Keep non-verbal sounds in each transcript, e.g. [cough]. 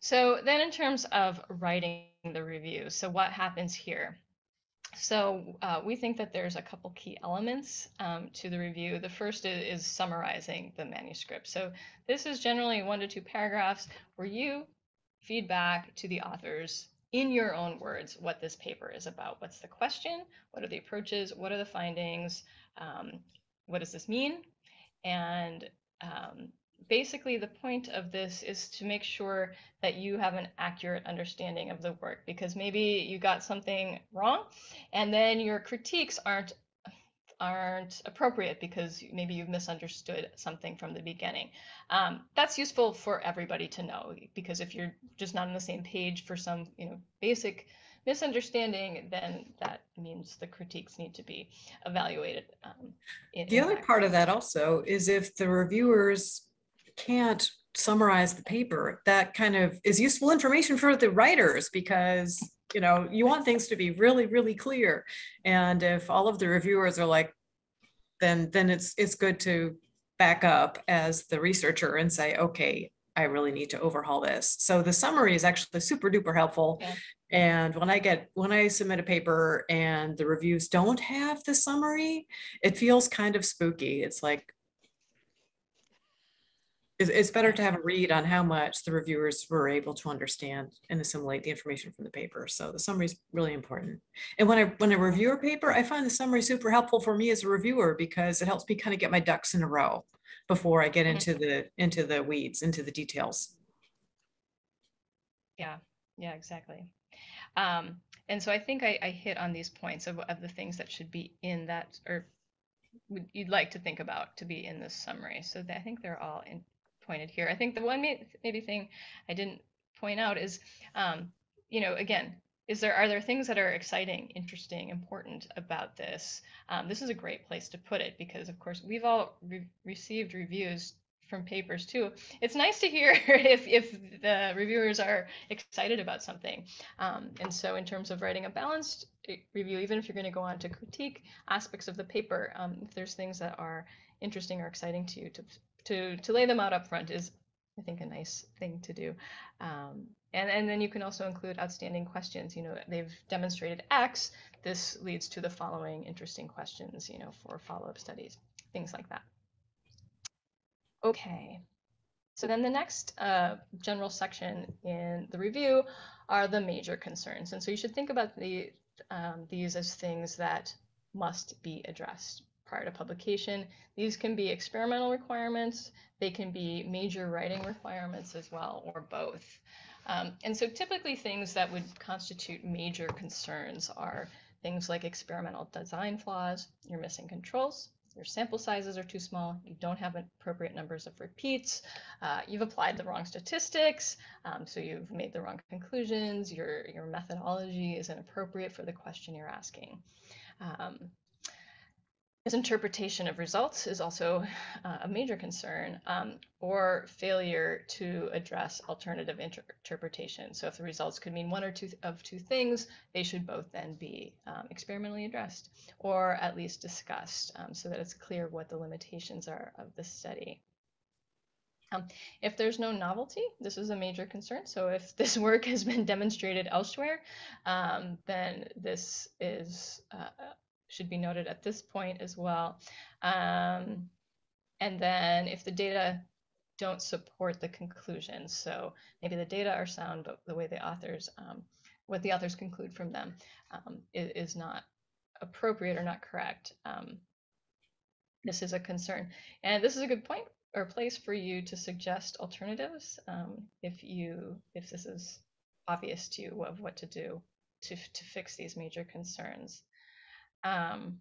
So then in terms of writing the review, so what happens here? So uh, we think that there's a couple key elements um, to the review. The first is, is, summarizing the manuscript. So this is generally one to two paragraphs where you feedback to the authors in your own words what this paper is about. What's the question? What are the approaches? What are the findings? Um, what does this mean? And um, basically the point of this is to make sure that you have an accurate understanding of the work because maybe you got something wrong and then your critiques aren't aren't appropriate because maybe you've misunderstood something from the beginning. Um, that's useful for everybody to know because if you're just not on the same page for some you know basic misunderstanding, then that means the critiques need to be evaluated. Um, the other part of that also is if the reviewers can't summarize the paper, that kind of is useful information for the writers because you know you want things to be really really clear. And if all of the reviewers are like then then it's it's good to back up as the researcher and say okay i really need to overhaul this. So the summary is actually super duper helpful. Yeah. and when i get when i submit a paper and the reviews don't have the summary it feels kind of spooky. It's like it's, it's better to have a read on how much the reviewers were able to understand and assimilate the information from the paper. So the summary is really important. And when I when I review a paper, I find the summary super helpful for me as a reviewer because it helps me kind of get my ducks in a row before I get mm-hmm. into the into the weeds, into the details. Yeah, yeah, exactly. Um, and so I think I, I hit on these points of, of the things that should be in that or you'd like to think about to be in this summary. So I think they're all in, pointed here. I think the one maybe thing I didn't point out is, um, you know, again, is there are there things that are exciting, interesting, important about this? Um, this is a great place to put it because, of course, we've all re- received reviews from papers too. It's nice to hear [laughs] if if the reviewers are excited about something. Um, and so, in terms of writing a balanced eh, review, even if you're going to go on to critique aspects of the paper, um, if there's things that are interesting or exciting to you to to to lay them out up front is I think a nice thing to do. Um, and, and then you can also include outstanding questions. You know, they've demonstrated X. This leads to the following interesting questions, you know, for follow-up studies, things like that. Okay. So then the next uh, general section in the review are the major concerns. And so you should think about the, um, these as things that must be addressed prior to publication. These can be experimental requirements, they can be major writing requirements as well, or both. Um, and so typically things that would constitute major concerns are things like experimental design flaws, you're missing controls, your sample sizes are too small, you don't have appropriate numbers of repeats, uh, you've applied the wrong statistics, um, so you've made the wrong conclusions, your, your methodology is inappropriate for the question you're asking. Um, misinterpretation of results is also uh, a major concern, um, or failure to address alternative inter interpretation. So if the results could mean one or two of two things, they should both then be um, experimentally addressed, or at least discussed, um, so that it's clear what the limitations are of the study. Um, if there's no novelty, this is a major concern. So if [laughs] this work has been demonstrated elsewhere, um, then this is uh, should be noted at this point as well. Um, and then if the data don't support the conclusion, so maybe the data are sound, but the way the authors, um, what the authors conclude from them um, is, is, not appropriate or not correct. Um, this is a concern. And this is a good point or place for you to suggest alternatives um, if you if this is obvious to you of what to do to, to fix these major concerns. Um,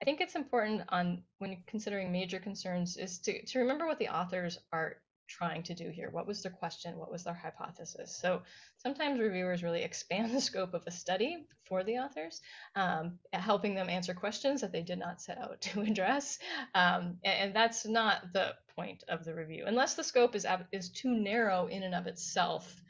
I think it's important on when considering major concerns is to, to remember what the authors are trying to do here. What was their question? What was their hypothesis? So sometimes reviewers really expand [laughs] the scope of a study for the authors, um, helping them answer questions that they did not set out [laughs] to address. Um, and, and, that's not the point of the review, unless the scope is, is too narrow in and of itself,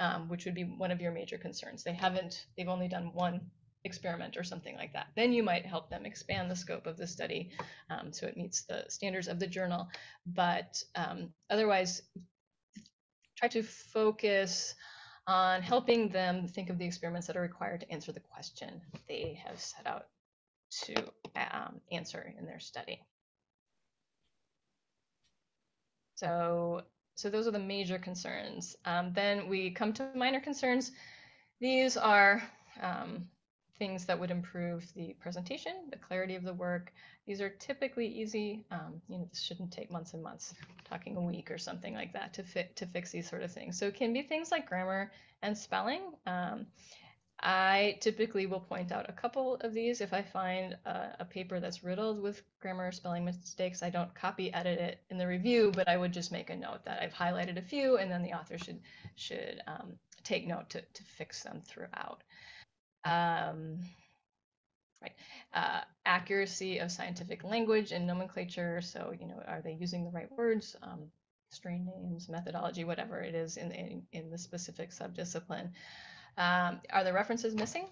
um, which would be one of your major concerns. They haven't, they've only done one experiment or something like that. Then you might help them expand the scope of the study um, so it meets the standards of the journal. But um, otherwise, try to focus on helping them think of the experiments that are required to answer the question they have set out to um, answer in their study. So, so those are the major concerns. Um, then we come to minor concerns. These are um, things that would improve the presentation, the clarity of the work. These are typically easy. Um, you know, this shouldn't take months and months, talking a week or something like that to fit to fix these sort of things. So it can be things like grammar and spelling. Um, I typically will point out a couple of these if I find a, a, paper that's riddled with grammar or spelling mistakes. I don't copy edit it in the review, but I would just make a note that I've highlighted a few, and then the author should should um, take note to, to fix them throughout. Um, right, uh, accuracy of scientific language and nomenclature. So you know, are they using the right words? Um, strain names, methodology, whatever it is in, in, in the specific subdiscipline. Um, are the references missing?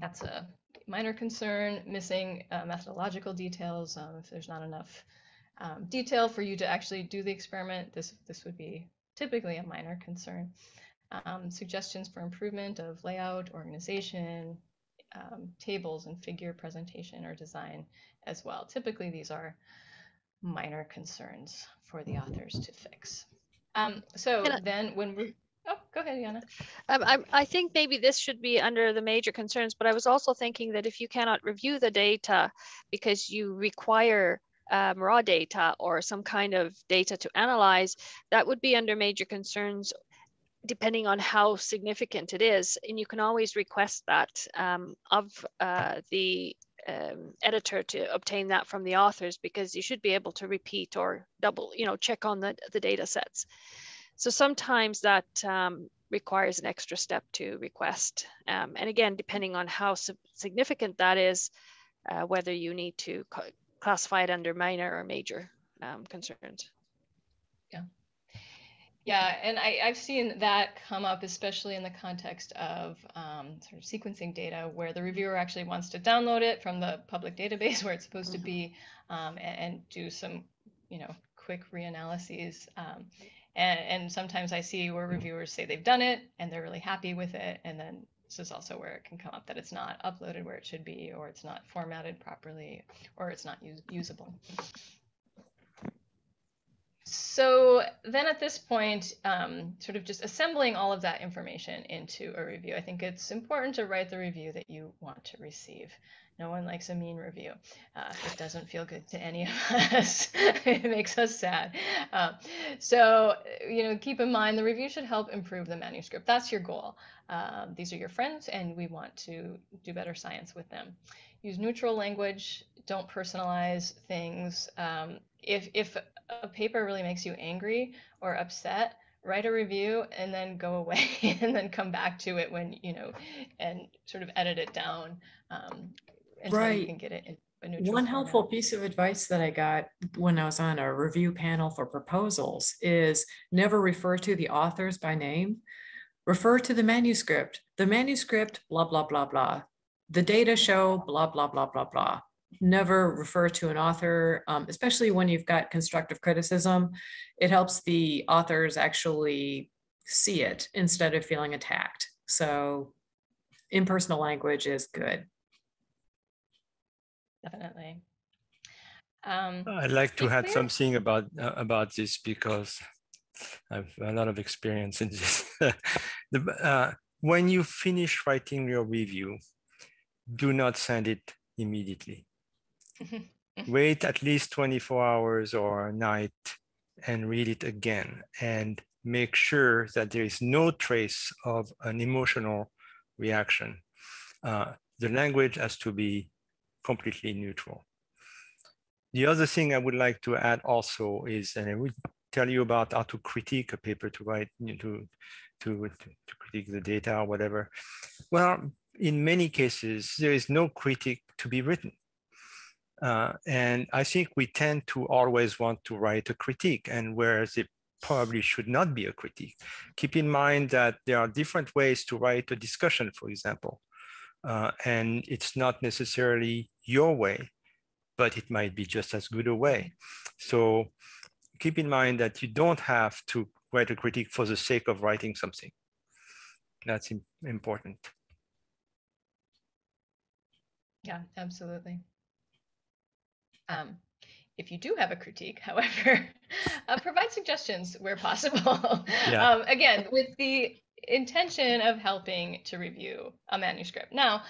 That's a minor concern. Missing uh, methodological details. Um, if there's not enough um, detail for you to actually do the experiment, this this would be typically a minor concern. Um, suggestions for improvement of layout, organization, um, tables, and figure presentation or design as well. Typically, these are minor concerns for the authors to fix. Um, so then when we Oh, go ahead, Yana. Um, I, I think maybe this should be under the major concerns, but I was also thinking that if you cannot review the data because you require um, raw data or some kind of data to analyze, that would be under major concerns depending on how significant it is. And you can always request that um, of uh, the um, editor to obtain that from the authors because you should be able to repeat or double, you know, check on the, the data sets. So sometimes that um, requires an extra step to request. Um, and again, depending on how significant that is, uh, whether you need to classify it under minor or major um, concerns. Yeah. Yeah, and I, have seen that come up, especially in the context of um, sort of sequencing data, where the reviewer actually wants to download it from the public database [laughs] where it's supposed mm -hmm. to be, um, and, and, do some, you know, quick reanalyses. Um, and, and sometimes I see where reviewers say they've done it and they're really happy with it. And then this is also where it can come up that it's not uploaded where it should be, or it's not formatted properly, or it's not use, usable. So then at this point, um, sort of just assembling all of that information into a review, I think it's important to write the review that you want to receive. No one likes a mean review. Uh, it doesn't feel good to any of [laughs] us. it makes us sad. Uh, so, you know, keep in mind the review should help improve the manuscript. That's your goal. Um, these are your friends, and we want to do better science with them. Use neutral language. Don't personalize things. Um, if if a paper really makes you angry or upset, write a review and then go away [laughs] and then come back to it when you know and sort of edit it down um, until right. you can get it in one helpful piece of advice that I got when I was on a review panel for proposals is never refer to the authors by name. Refer to the manuscript. The manuscript, blah, blah, blah, blah. The data show, blah, blah, blah, blah, blah. Never refer to an author, um, especially when you've got constructive criticism. It helps the authors actually see it instead of feeling attacked. So impersonal language is good definitely. Um, I'd like to add something about uh, about this because I have a lot of experience in this. [laughs] the, uh, when you finish writing your review, do not send it immediately. Wait at least 24 hours or a night and read it again and make sure that there is no trace of an emotional reaction. Uh, the language has to be completely neutral. The other thing I would like to add also is, and I will tell you about how to critique a paper to write, you know, to, to, to critique the data or whatever. Well, in many cases, there is no critique to be written. Uh, and I think we tend to always want to write a critique and whereas it probably should not be a critique. Keep in mind that there are different ways to write a discussion, for example. Uh, and it's not necessarily your way, but it might be just as good a way. So keep in mind that you don't have to write a critique for the sake of writing something. That's important. Yeah, absolutely. Um, if you do have a critique, [laughs] however, uh, provide suggestions where possible. [laughs] Yeah. Um, again, with the intention of helping to review a manuscript. Now,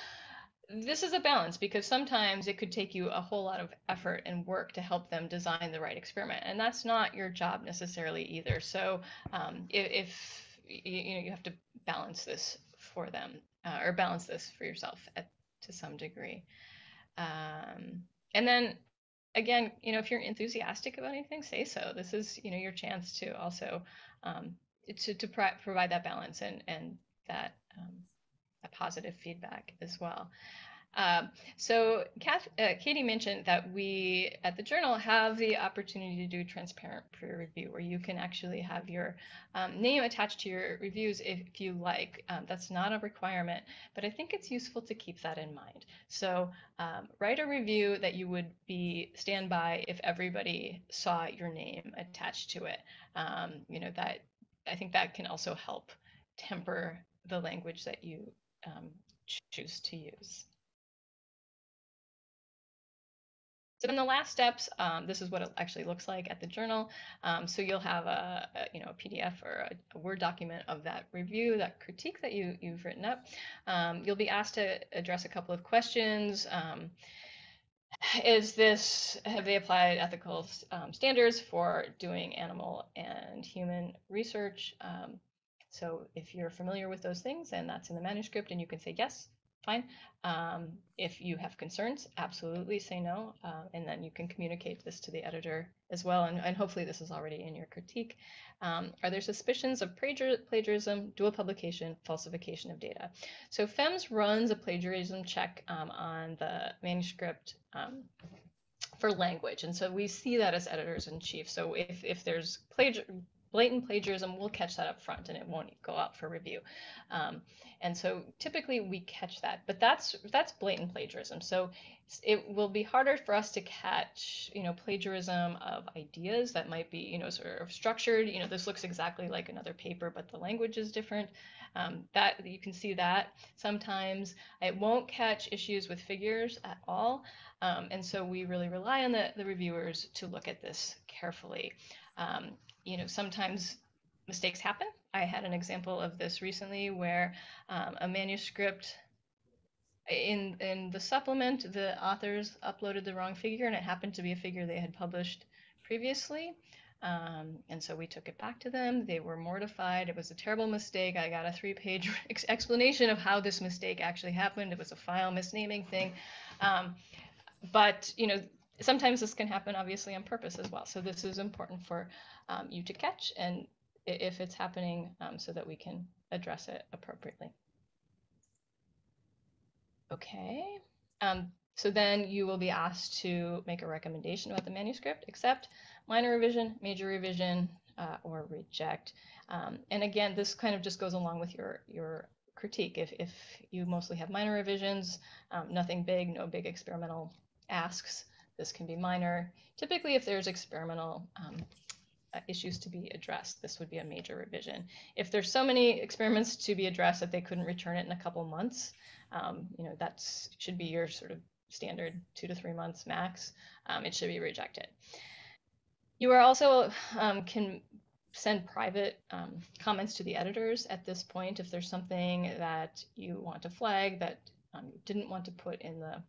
this is a balance because sometimes it could take you a whole lot of effort and work to help them design the right experiment, and that's not your job necessarily either. So, um, if, if, you know you have to balance this for them uh, or balance this for yourself at, to some degree, um, and then again, you know, if you're enthusiastic about anything, say so. This is you know your chance to also um, to to provide that balance and and that um, positive feedback as well. Um, so Kath, uh, Katie mentioned that we at the journal have the opportunity to do transparent peer review where you can actually have your um, name attached to your reviews if you like. Um, that's not a requirement, but I think it's useful to keep that in mind. So um, write a review that you would be stand by if everybody saw your name attached to it. Um, you know that I think that can also help temper the language that you um, choose to use. So in the last steps, um, this is what it actually looks like at the journal. Um, so you'll have a, a, you know a PDF or a, a, Word document of that review, that critique that you you've written up. Um, you'll be asked to address a couple of questions. Um, is this have they applied ethical um, standards for doing animal and human research? Um, so if you're familiar with those things and that's in the manuscript and you can say yes, fine. Um, if you have concerns, absolutely say no. Uh, and then you can communicate this to the editor as well. And, and hopefully this is already in your critique. Um, are there suspicions of plagiarism, dual publication, falsification of data? So FEMS runs a plagiarism check um, on the manuscript um, for language. And so we see that as editors in chief. So if, if there's plagiar blatant plagiarism, we'll catch that up front and it won't go out for review. Um, and so typically we catch that, but that's that's blatant plagiarism. So it will be harder for us to catch, you know, plagiarism of ideas that might be, you know, sort of structured. You know, this looks exactly like another paper, but the language is different. Um, that you can see that sometimes it won't catch issues with figures at all. Um, and so we really rely on the, the reviewers to look at this carefully. Um, you know, sometimes mistakes happen. I had an example of this recently where um, a manuscript in in the supplement, the authors uploaded the wrong figure, and it happened to be a figure they had published previously. Um, and so we took it back to them. They were mortified. It was a terrible mistake. I got a three-page [laughs] explanation of how this mistake actually happened. It was a file misnaming thing. Um, but you know, sometimes this can happen obviously on purpose as well. So this is important for um, you to catch and if it's happening um, so that we can address it appropriately. Okay, um, so then you will be asked to make a recommendation about the manuscript, accept, minor revision, major revision, uh, or reject. Um, and again, this kind of just goes along with your, your critique. If, if you mostly have minor revisions, um, nothing big, no big experimental asks, this can be minor. Typically, if there's experimental um, uh, issues to be addressed, this would be a major revision. If there's so many experiments to be addressed that they couldn't return it in a couple months, um, you know, that should be your sort of standard two to three months max. Um, it should be rejected. You are also um, can send private um, comments to the editors at this point if there's something that you want to flag that um, you didn't want to put in the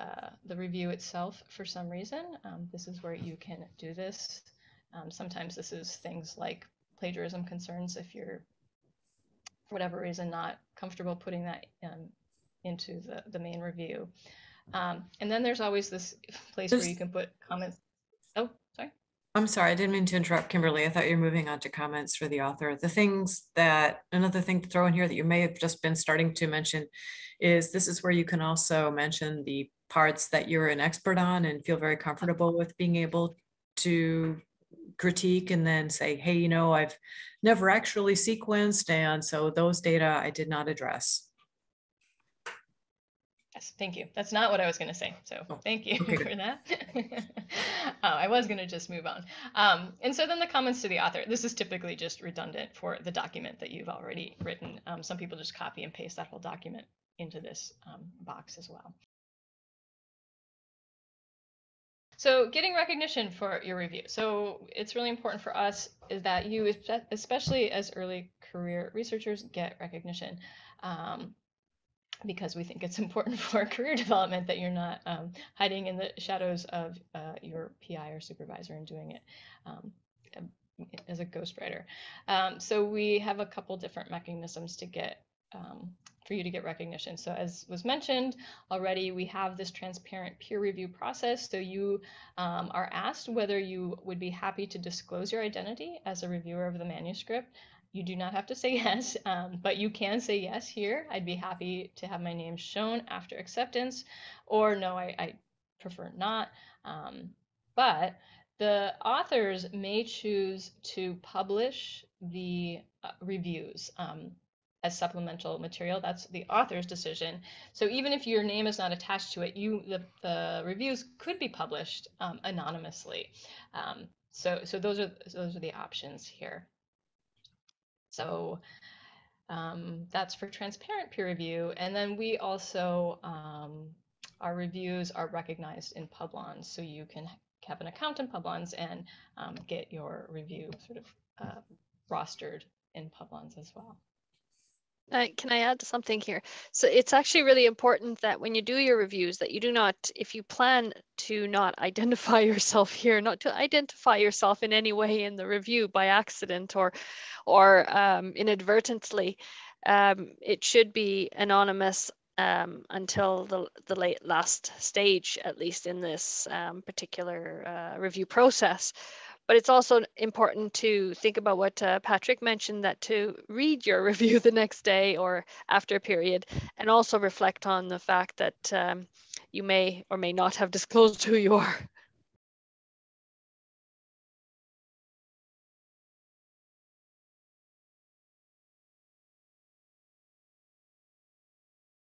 uh, the review itself for some reason. Um, this is where you can do this. Um, sometimes this is things like plagiarism concerns if you're, for whatever reason, not comfortable putting that um, into the, the main review. Um, and then there's always this place where you can put comments. Oh, sorry. I'm sorry, I didn't mean to interrupt Kimberly. I thought you were moving on to comments for the author. The things that, another thing to throw in here that you may have just been starting to mention is this is where you can also mention the parts that you're an expert on and feel very comfortable with being able to critique and then say, hey, you know, I've never actually sequenced. And so those data I did not address. Yes, thank you. That's not what I was going to say. So oh, thank you okay. for that. oh, [laughs] I was going to just move on. Um, and so then the comments to the author. This is typically just redundant for the document that you've already written. Um, some people just copy and paste that whole document into this um, box as well. So getting recognition for your review. So it's really important for us is that you, especially as early career researchers, get recognition. Um, because we think it's [laughs] important for career development that you're not um, hiding in the shadows of uh, your PI or supervisor and doing it um, as a ghostwriter. Um, so we have a couple different mechanisms to get um, for you to get recognition. So as was mentioned already, we have this transparent peer review process. So you um, are asked whether you would be happy to disclose your identity as a reviewer of the manuscript. You do not have to say [laughs] yes, um, but you can say yes here. I'd be happy to have my name shown after acceptance, or no, I, I prefer not. Um, but the authors may choose to publish the uh, reviews um, as supplemental material. That's the author's decision. So even if your name is not attached to it, you the, the reviews could be published um, anonymously. Um, so so those are those are the options here. So um, that's for transparent peer review. And then we also, um, our reviews are recognized in Publons. So you can have an account in Publons and um, get your review sort of uh, rostered in Publons as well. Uh, can I add something here? So it's actually really important that when you do your reviews that you do not, if you plan to not [laughs] identify yourself here, not to identify yourself in any way in the review by accident or, or um, inadvertently, um, it should be anonymous um, until the, the late last stage, at least in this um, particular uh, review process. But it's also important to think about what uh, Patrick mentioned that to read your [laughs] review the next day or after a period, and also reflect on the fact that um, you may or may not have disclosed who you are